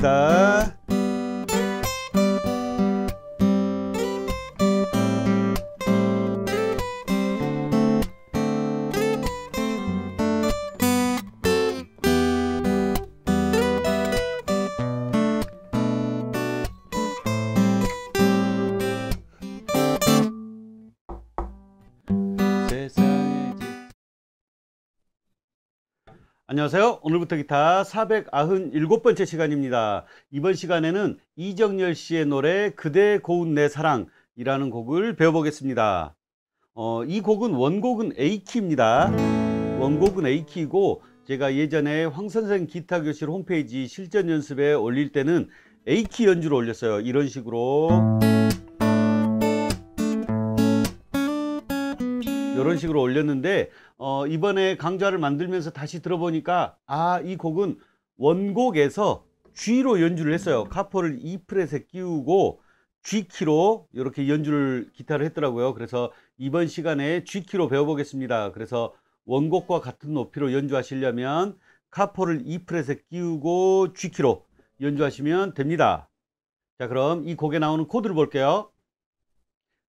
배워보겠습니다. 안녕하세요. 오늘부터 기타 497번째 시간입니다. 이번 시간에는 이정열 씨의 노래 그대 고운 내 사랑이라는 곡을 배워보겠습니다. 어, 이 곡은 원곡은 A키입니다. 원곡은 A키이고 제가 예전에 황선생 기타 교실 홈페이지 실전 연습에 올릴 때는 A키 연주를 올렸어요. 이런 식으로 이런 식으로 올렸는데 어, 이번에 강좌를 만들면서 다시 들어보니까 아 이 곡은 원곡에서 G로 연주를 했어요. 카포를 E 프렛에 끼우고 G 키로 이렇게 연주를 기타를 했더라고요. 그래서 이번 시간에 G 키로 배워보겠습니다. 그래서 원곡과 같은 높이로 연주하시려면 카포를 E 프렛에 끼우고 G 키로 연주하시면 됩니다. 자 그럼 이 곡에 나오는 코드를 볼게요.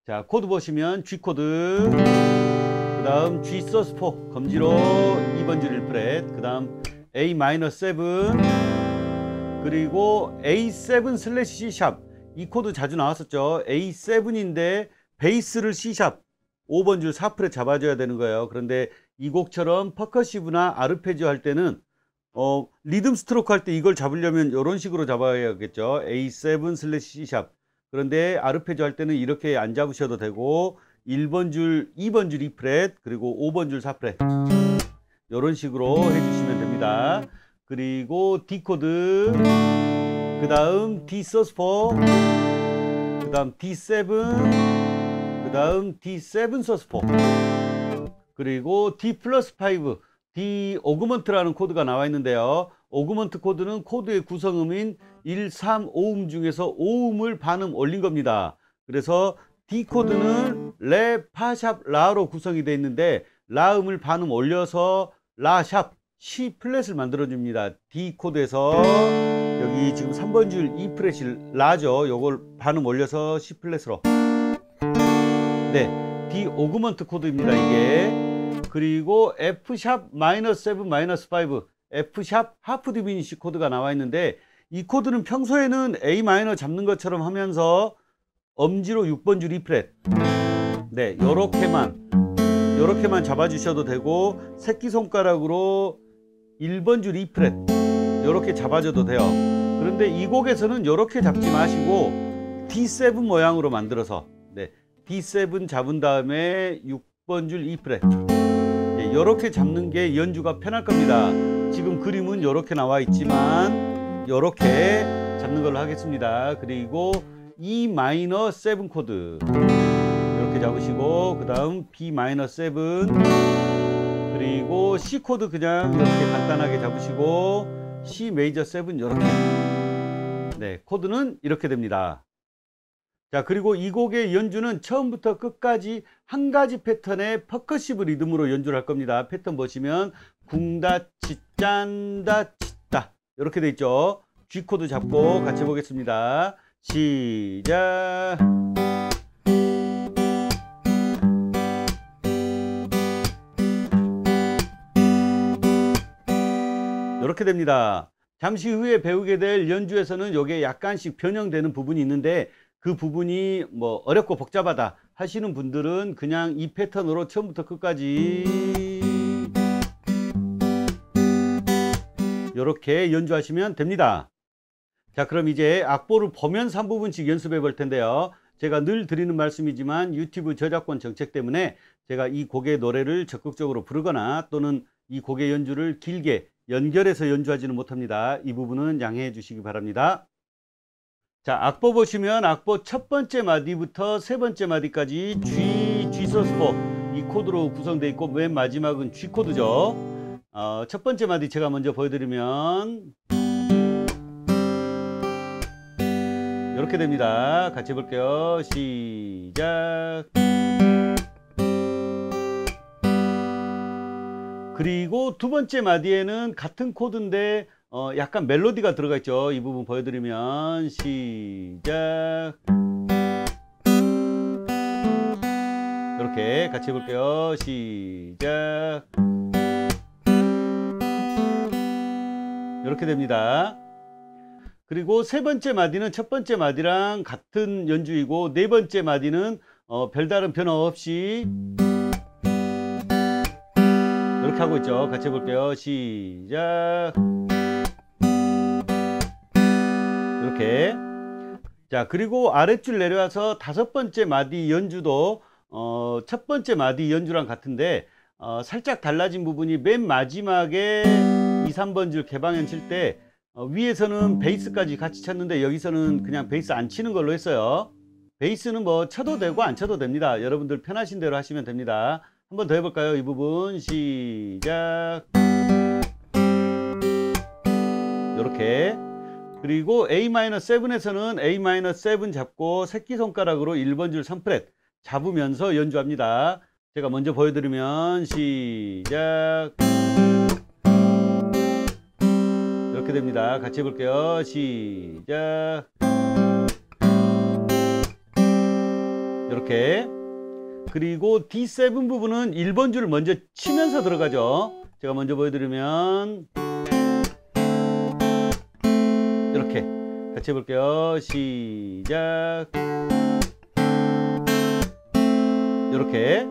자 코드 보시면 G 코드 그 다음 G sus4 검지로 2번 줄 1 fret 그 다음 A 마이너 7 그리고 A7 slash C sharp. 이 코드 자주 나왔었죠. A7인데 베이스를 C sharp. 5번 줄 4 fret 잡아줘야 되는 거예요. 그런데 이 곡처럼 percussive나 아르페지오 할 때는 어, 리듬 스트로크 할 때 이걸 잡으려면 이런 식으로 잡아야겠죠. A7 slash C sharp. 그런데 아르페지오 할 때는 이렇게 안 잡으셔도 되고 1번 줄, 2번 줄 2 fret, 그리고 5번 줄 4 fret. 이런 식으로 해주시면 됩니다. 그리고 D 코드, 그 다음 D sus4, 그 다음 D7, 그 다음 D7 sus4, 그리고 D 플러스 5, D augment라는 코드가 나와 있는데요. augment 코드는 코드의 구성음인 1, 3, 5음 중에서 5음을 반음 올린 겁니다. 그래서 D 코드는 레, 파 sharp, 라로 구성이 되어 있는데 라음을 반음 올려서 라, 샵, C 플랫을 만들어 줍니다. D 코드에서 여기 지금 3번 줄 2 fret이 라죠. 요걸 반음 올려서 3 fret으로. 네. D augment 코드입니다. 이게. 그리고 F 샵 마이너스 7 마이너스 5 F sharp half diminish 코드가 나와 있는데 이 코드는 평소에는 A 마이너 잡는 것처럼 하면서 엄지로 6번 줄 2프렛. 네 요렇게만 요렇게만 잡아주셔도 되고 새끼손가락으로 1번 줄 2프렛. 요렇게 잡아줘도 돼요. 그런데 이 곡에서는 요렇게 잡지 마시고 D7 모양으로 만들어서 네 D7 잡은 다음에 6번 줄 2프렛. 네, 요렇게 잡는 게 연주가 편할 겁니다. 지금 그림은 요렇게 나와 있지만 요렇게 잡는 걸로 하겠습니다. 그리고 E 마이너 7 코드. 이렇게 잡으시고 그 다음 B 마이너 7 그리고 C 코드 그냥 이렇게 간단하게 잡으시고 C 메이저 7 이렇게. 네 코드는 이렇게 됩니다. 자 그리고 이 곡의 연주는 처음부터 끝까지 한 가지 패턴의 percussive 리듬으로 연주를 할 겁니다. 패턴 보시면 궁다 치 짠다 치다 이렇게 돼 있죠. G 코드 잡고 같이 보겠습니다 시작. 이렇게 됩니다. 잠시 후에 배우게 될 연주에서는 이게 약간씩 변형되는 부분이 있는데 그 부분이 뭐 어렵고 복잡하다 하시는 분들은 그냥 이 패턴으로 처음부터 끝까지 이렇게 연주하시면 됩니다 자 그럼 이제 악보를 보면서 한 부분씩 연습해 볼 텐데요. 제가 늘 드리는 말씀이지만 유튜브 저작권 정책 때문에 제가 이 곡의 노래를 적극적으로 부르거나 또는 이 곡의 연주를 길게 연결해서 연주하지는 못합니다. 이 부분은 양해해 주시기 바랍니다. 자 악보 보시면 악보 첫 번째 마디부터 세 번째 마디까지 G, G 서스4 이 코드로 구성되어 있고 맨 마지막은 G 코드죠. 어, 첫 번째 마디 제가 먼저 보여드리면 이렇게 됩니다. 같이 볼게요. 시작. 그리고 두 번째 마디에는 같은 코드인데 어, 약간 멜로디가 들어가 있죠. 이 부분 보여드리면 시작. 이렇게 같이 해볼게요. 시작. 이렇게 됩니다. 그리고 세 번째 마디는 첫 번째 마디랑 같은 연주이고 네 번째 마디는 어, 별다른 변화 없이 이렇게 하고 있죠. 같이 해볼게요. 시작. 이렇게. 자, 그리고 아랫줄 내려와서 다섯 번째 마디 연주도 어, 첫 번째 마디 연주랑 같은데 어, 살짝 달라진 부분이 맨 마지막에 2, 3번 줄 개방현 칠때 어, 위에서는 베이스까지 같이 쳤는데 여기서는 그냥 베이스 안 치는 걸로 했어요. 베이스는 뭐 쳐도 되고 안 쳐도 됩니다. 여러분들 편하신 대로 하시면 됩니다. 한 번 더 해볼까요? 이 부분 시작. 이렇게 그리고 A-7에서는 A-7 잡고 새끼손가락으로 1번 줄 3프렛 잡으면서 연주합니다. 제가 먼저 보여드리면 시작. 이렇게 됩니다. 같이 해볼게요. 시작. 이렇게. 그리고 D7 부분은 1번 줄을 먼저 치면서 들어가죠. 제가 먼저 보여드리면 이렇게 같이 해볼게요. 시작. 이렇게.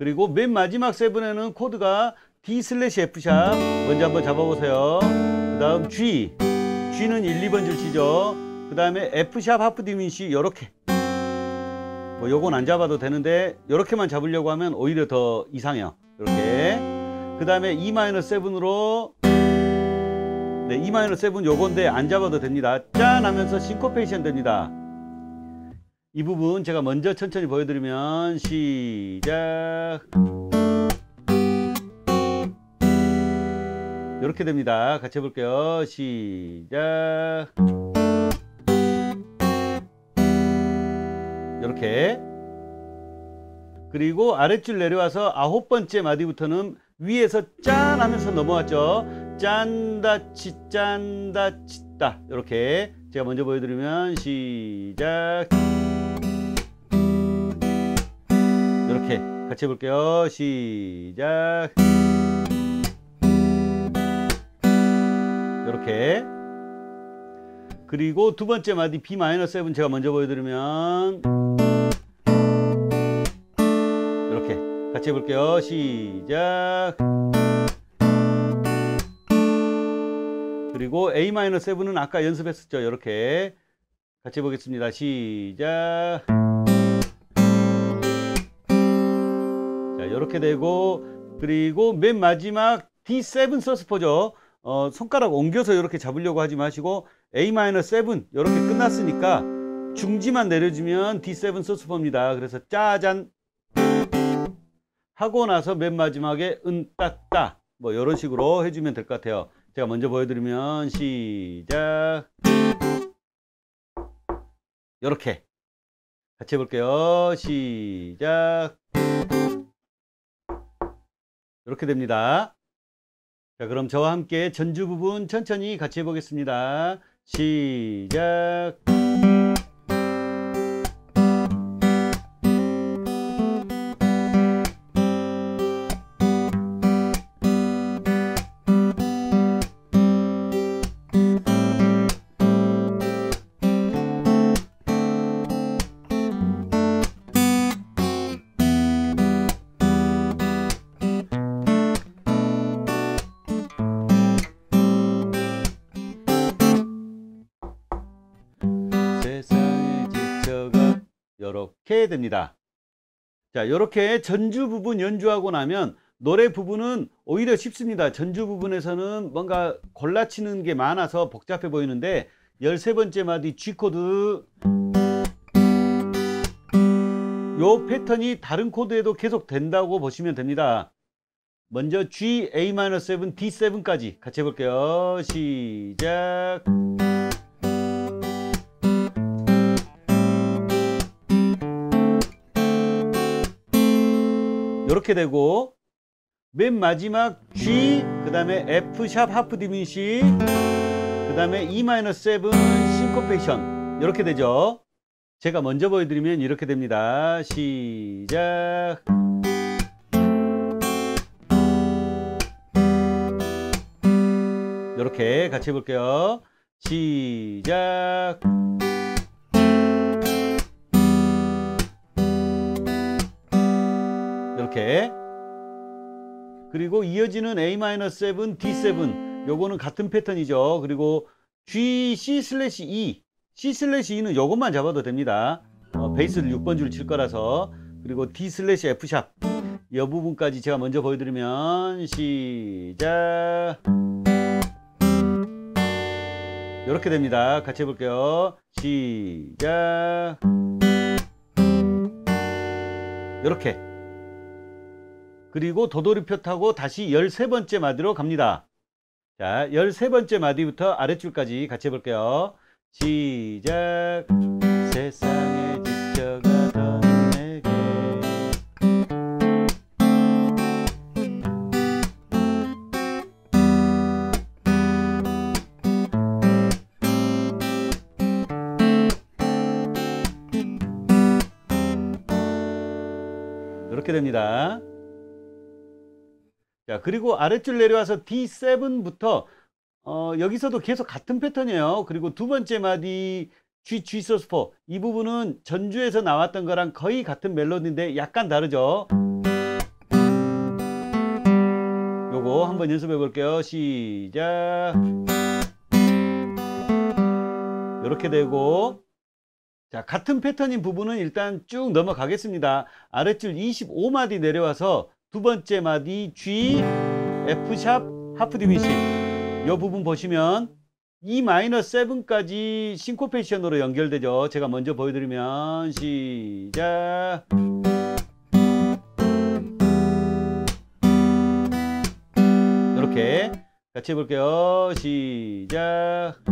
그리고 맨 마지막 부분에는 코드가 D 슬래시 F sharp 먼저 한번 잡아보세요. 그 다음 G. G는 1, 2번 줄 치죠. 그 다음에 F sharp half diminish 이렇게. 뭐 요건 안 잡아도 되는데 이렇게만 잡으려고 하면 오히려 더 이상해요. 이렇게. 그 다음에 E 마이너 7으로 네, E 마이너 7 요건데 안 잡아도 됩니다. 짠 하면서 싱코페이션 됩니다. 이 부분 제가 먼저 천천히 보여드리면 시작. 이렇게 됩니다. 같이 해볼게요. 시작. 이렇게. 그리고 아랫줄 내려와서 아홉 번째 마디부터는 위에서 짠 하면서 넘어왔죠. 짠다 치 짠다 치다 이렇게 제가 먼저 보여드리면 시작 이렇게 같이 해볼게요 시작 이렇게. 그리고 두 번째 마디 B-7 제가 먼저 보여드리면 이렇게 같이 해볼게요. 시작. 그리고 A-7은 아까 연습했었죠. 이렇게 같이 해보겠습니다. 시작. 자 이렇게 되고 그리고 맨 마지막 D7 서스포죠 어, 손가락 옮겨서 이렇게 잡으려고 하지 마시고 A-7 이렇게 끝났으니까 중지만 내려주면 D7 소스포입니다. 그래서 짜잔 하고 나서 맨 마지막에 은따따 뭐 이런 식으로 해주면 될 것 같아요. 제가 먼저 보여드리면 시작 이렇게 같이 해볼게요. 시작 이렇게 됩니다. 자, 그럼 저와 함께 전주 부분 천천히 같이 해보겠습니다. 시작. 됩니다. 자, 이렇게 전주 부분 연주하고 나면 노래 부분은 오히려 쉽습니다. 전주 부분에서는 뭔가 골라치는 게 많아서 복잡해 보이는데 13번째 마디 G코드 요 패턴이 다른 코드에도 계속 된다고 보시면 됩니다. 먼저 G, A-7, D7까지 같이 해볼게요. 시작. 이렇게 되고? 맨 마지막 G 그 다음에 F 샵 하프 디미시 그 다음에 E 마이너스 7 싱코페이션. 이렇게 되죠? 제가 먼저 보여드리면 이렇게 됩니다. 시작. 이렇게 같이 해볼게요. 시작 이렇게. 그리고 이어지는 A-7, D7 요거는 같은 패턴이죠. 그리고 G, C 슬래시 E. C 슬래시 E는 요것만 잡아도 됩니다. 어, 베이스를 6번 줄 칠 거라서. 그리고 D 슬래시 F sharp 이 부분까지 제가 먼저 보여드리면 시작. 이렇게 됩니다. 같이 해볼게요. 시작. 이렇게 그리고 도돌이표 타고 다시 13번째 마디로 갑니다. 자, 13번째 마디부터 아랫줄까지 같이 해볼게요. 시작 세상에 지쳐가던 내게 이렇게 됩니다. 자, 그리고 아랫줄 내려와서 D7부터 어, 여기서도 계속 같은 패턴이에요. 그리고 두 번째 마디 G, G 소스4 이 부분은 전주에서 나왔던 거랑 거의 같은 멜로디인데 약간 다르죠. 요거 한번 연습해 볼게요. 시작. 이렇게 되고 자 같은 패턴인 부분은 일단 쭉 넘어가겠습니다. 아랫줄 25마디 내려와서 두 번째 마디 G, F 샵, 하프 디미시 이 부분 보시면 E 마이너스 7까지 싱코페이션으로 연결되죠. 제가 먼저 보여드리면 시작 이렇게 같이 해볼게요. 시작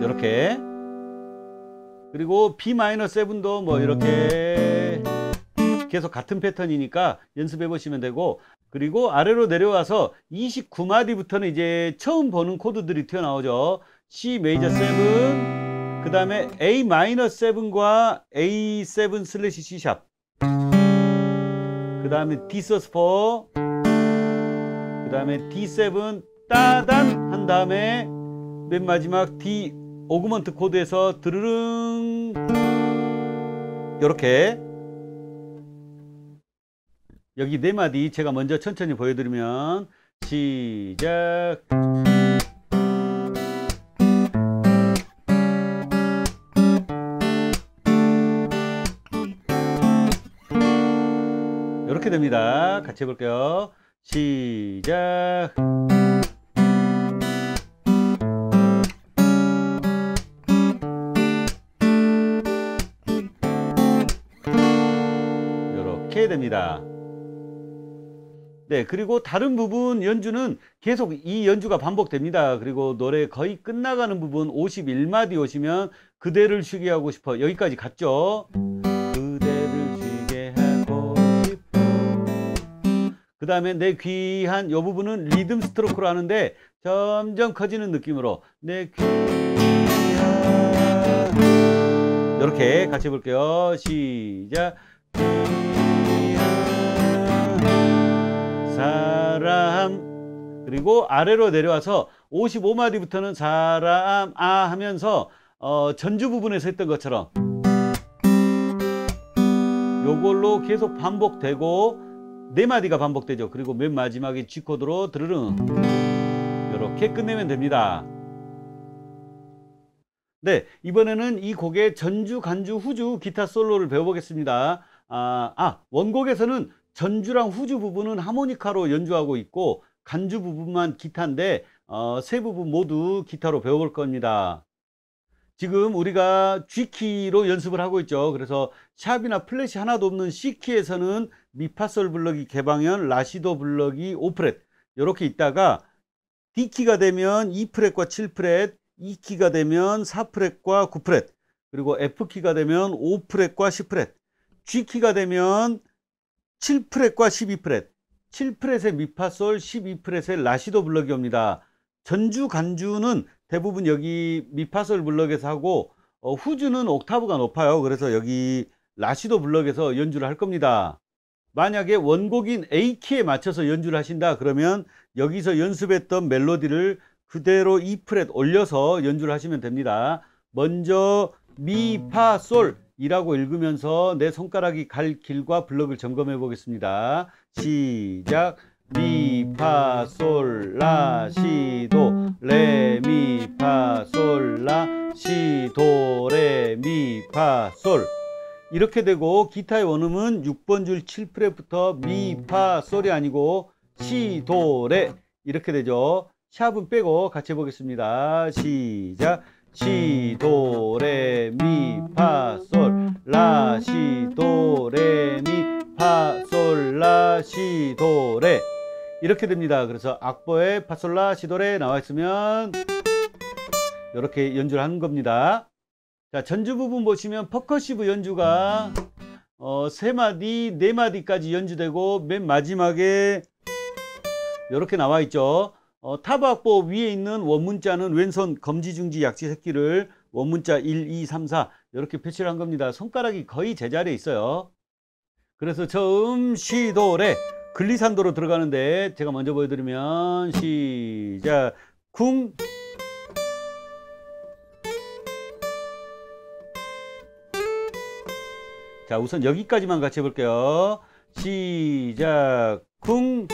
이렇게 그리고 B-7도 뭐 이렇게 계속 같은 패턴이니까 연습해 보시면 되고 그리고 아래로 내려와서 29마디부터는 이제 처음 보는 코드들이 튀어나오죠. C 메이저 7 그 다음에 A 마이너 7과 A7 슬래시 C sharp 그 다음에 D sus 4 그 다음에 D7 따단 한 다음에 맨 마지막 D 오그먼트 코드에서 드르릉 이렇게 여기 네 마디 제가 먼저 천천히 보여드리면 시작 이렇게 됩니다. 같이 해볼게요. 시작 이렇게 됩니다. 네, 그리고 다른 부분 연주는 계속 이 연주가 반복됩니다. 그리고 노래 거의 끝나가는 부분 51마디 오시면 그대를 쉬게 하고 싶어. 여기까지 갔죠? 그대를 쉬게 하고 싶어. 그 다음에 내 귀한 요 부분은 리듬 스트로크로 하는데 점점 커지는 느낌으로 내 귀한 이렇게 같이 해볼게요. 시작. 사람 그리고 아래로 내려와서 55마디부터는 사람 아 하면서 어, 전주 부분에서 했던 것처럼 요걸로 계속 반복되고 네 마디가 반복되죠. 그리고 맨 마지막에 G 코드로 드르릉 이렇게 끝내면 됩니다. 네, 이번에는 이 곡의 전주, 간주, 후주 기타 솔로를 배워보겠습니다. 아, 아 원곡에서는 전주랑 후주 부분은 하모니카로 연주하고 있고 간주 부분만 기타인데 어, 세 부분 모두 기타로 배워볼 겁니다. 지금 우리가 G키로 연습을 하고 있죠. 그래서 sharp이나 플랫이 하나도 없는 C키에서는 미파솔 블럭이 개방현, 라시도 블럭이 5fret 이렇게 있다가 D키가 되면 2fret과 7fret, E키가 되면 4fret과 9fret 그리고 F키가 되면 5fret과 10fret G키가 되면 7fret과 12fret 7fret의 미파솔 12fret의 라시도 블럭이 옵니다. 전주 간주는 대부분 여기 미파솔 블럭에서 하고 어, 후주는 옥타브가 높아요. 그래서 여기 라시도 블럭에서 연주를 할 겁니다. 만약에 원곡인 A키에 맞춰서 연주를 하신다 그러면 여기서 연습했던 멜로디를 그대로 E 프렛 올려서 연주를 하시면 됩니다. 먼저 미, 파, 솔 이라고 읽으면서 내 손가락이 갈 길과 블럭을 점검해 보겠습니다. 시작 미, 파, 솔, 라, 시, 도, 레, 미, 파, 솔, 라, 시, 도, 레, 미, 파, 솔 이렇게 되고 기타의 원음은 6번 줄 7fret부터 미, 파, 솔이 아니고 시, 도, 레 이렇게 되죠. sharp은 빼고 같이 해보겠습니다. 시작 시, 도, 레, 미, 파, 솔, 라, 시, 도, 레, 미, 파, 솔, 라, 시, 도, 레 이렇게 됩니다. 그래서 악보에 파, 솔, 라, 시, 도, 레 나와 있으면 이렇게 연주를 하는 겁니다. 자, 전주 부분 보시면 percussive 연주가 어, 세 마디, 네 마디까지 연주되고 맨 마지막에 이렇게 나와 있죠. 어, tab악보 위에 있는 원문자는 왼손 검지중지 약지 새끼를 원문자 1, 2, 3, 4 이렇게 표시를 한 겁니다. 손가락이 거의 제자리에 있어요. 그래서 처음 시도레 글리산도로 들어가는데 제가 먼저 보여드리면 시작 쿵 자, 우선 여기까지만 같이 해볼게요. 시작, 쿵.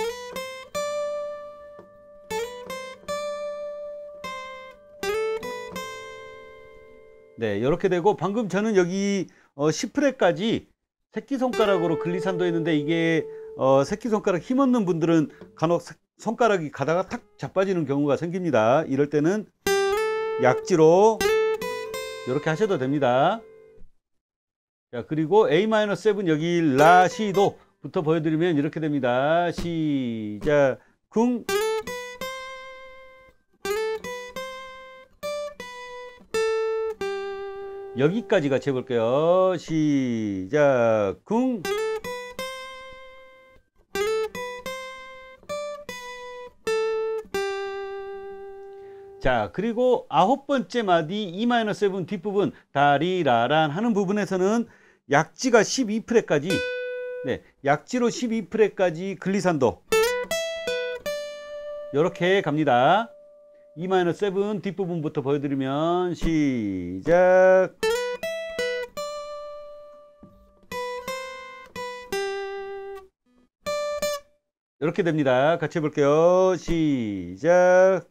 네, 이렇게 되고 방금 저는 여기 어, 10프레까지 새끼손가락으로 글리산도 했는데 이게 어, 새끼손가락 힘없는 분들은 간혹 손가락이 가다가 탁 자빠지는 경우가 생깁니다. 이럴 때는 약지로 이렇게 하셔도 됩니다. 자, 그리고 A-7 여기 라시도부터 보여드리면 이렇게 됩니다. 시작, 쿵. 여기까지 같이 해볼게요. 시작, 쿵. 자 그리고 아홉 번째 마디 E-7 뒷부분 다리라란 하는 부분에서는 약지가 12프렛까지 네, 약지로 12프렛까지 글리산도 이렇게 갑니다. E-7 뒷부분부터 보여드리면 시작 이렇게 됩니다. 같이 해볼게요. 시작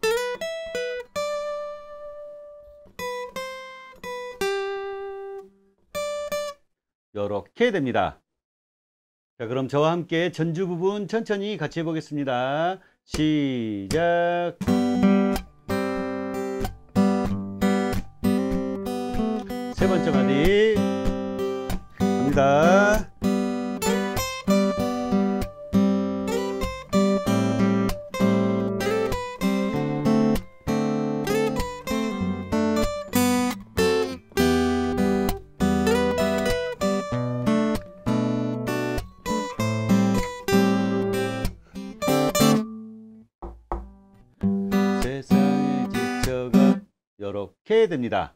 이렇게 됩니다. 자, 그럼 저와 함께 전주 부분 천천히 같이 해보겠습니다. 시작. 세 번째 마디 갑니다. 됩니다.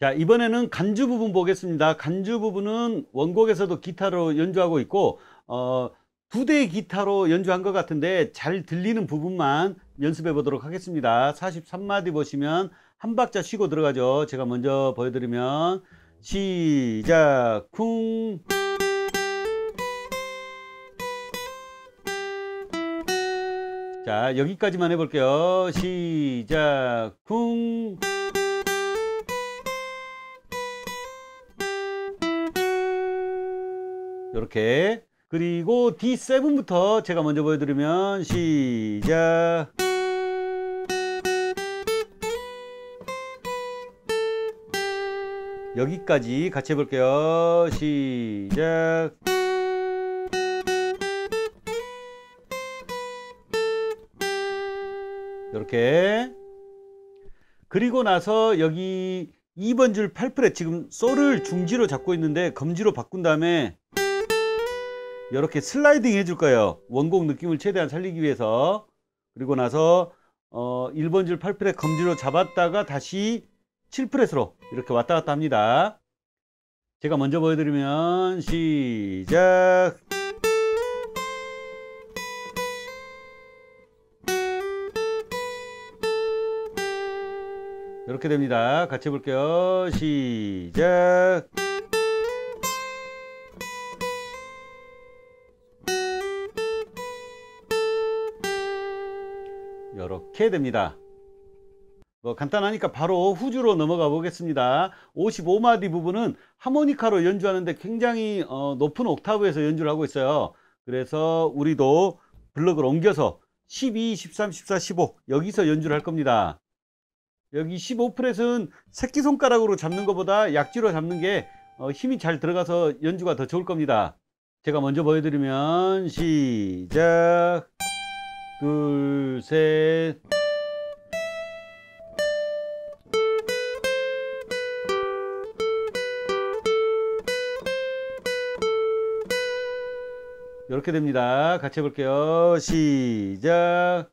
자 이번에는 간주 부분 보겠습니다. 간주 부분은 원곡에서도 기타로 연주하고 있고 어, 두 대의 기타로 연주한 것 같은데 잘 들리는 부분만 연습해 보도록 하겠습니다. 43마디 보시면 한 박자 쉬고 들어가죠. 제가 먼저 보여드리면 시작 쿵 자, 여기까지만 해볼게요. 시작, 쿵. 이렇게. 그리고 D7부터 제가 먼저 보여드리면 시작. 여기까지 같이 해볼게요. 시작. 이렇게 그리고 나서 여기 2번 줄 8프렛 지금 솔을 중지로 잡고 있는데 검지로 바꾼 다음에 이렇게 슬라이딩 해줄 거예요. 원곡 느낌을 최대한 살리기 위해서. 그리고 나서 어 1번 줄 8프렛 검지로 잡았다가 다시 7프렛으로 이렇게 왔다 갔다 합니다. 제가 먼저 보여드리면 시작 이렇게 됩니다. 같이 해볼게요. 시작 이렇게 됩니다. 뭐 간단하니까 바로 후주로 넘어가 보겠습니다. 55마디 부분은 하모니카로 연주하는데 굉장히 어, 높은 옥타브에서 연주를 하고 있어요. 그래서 우리도 블럭을 옮겨서 12, 13, 14, 15 여기서 연주를 할 겁니다. 여기 15프렛은 새끼손가락으로 잡는 것보다 약지로 잡는 게 어, 힘이 잘 들어가서 연주가 더 좋을 겁니다. 제가 먼저 보여드리면 시작 둘, 셋 이렇게 됩니다. 같이 해볼게요. 시작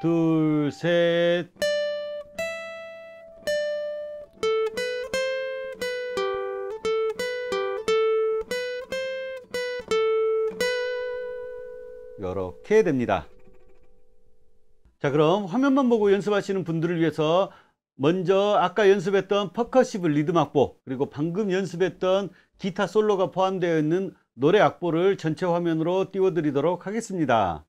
둘, 셋 이렇게 됩니다. 자 그럼 화면만 보고 연습하시는 분들을 위해서 먼저 아까 연습했던 percussive 리듬 악보 그리고 방금 연습했던 기타 솔로가 포함되어 있는 노래 악보를 전체 화면으로 띄워 드리도록 하겠습니다.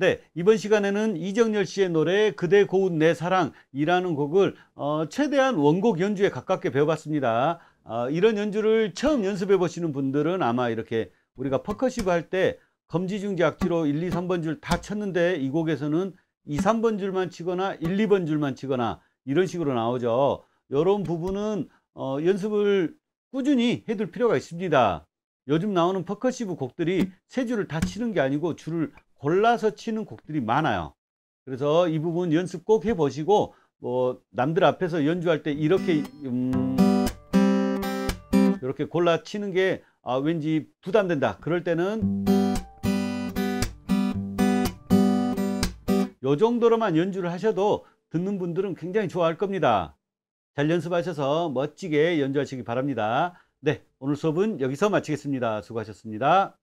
네, 이번 시간에는 이정열 씨의 노래 그대 고운 내 사랑이라는 곡을 어, 최대한 원곡 연주에 가깝게 배워봤습니다. 어, 이런 연주를 처음 연습해 보시는 분들은 아마 이렇게 우리가 percussive 할 때 검지중지 약지로 1, 2, 3번 줄 다 쳤는데 이 곡에서는 2, 3번 줄만 치거나 1, 2번 줄만 치거나 이런 식으로 나오죠. 이런 부분은 어, 연습을 꾸준히 해둘 필요가 있습니다. 요즘 나오는 percussive 곡들이 세 줄을 다 치는 게 아니고 줄을 골라서 치는 곡들이 많아요. 그래서 이 부분 연습 꼭 해보시고 뭐 남들 앞에서 연주할 때 이렇게 음, 이렇게 골라 치는 게 아, 왠지 부담된다. 그럴 때는 요 정도로만 연주를 하셔도 듣는 분들은 굉장히 좋아할 겁니다. 잘 연습하셔서 멋지게 연주하시기 바랍니다. 네, 오늘 수업은 여기서 마치겠습니다. 수고하셨습니다.